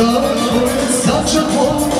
such a warm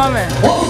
novamente.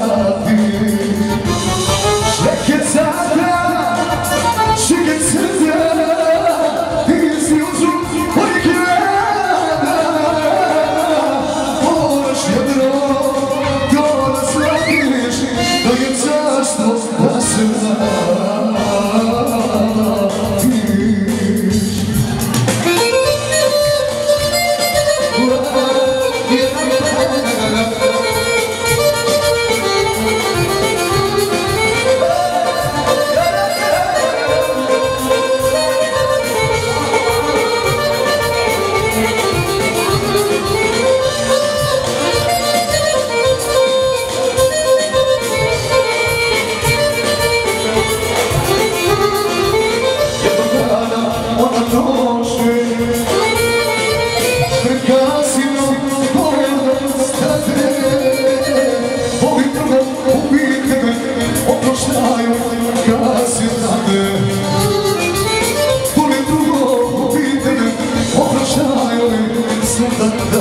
um